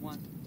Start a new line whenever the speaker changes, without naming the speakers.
One.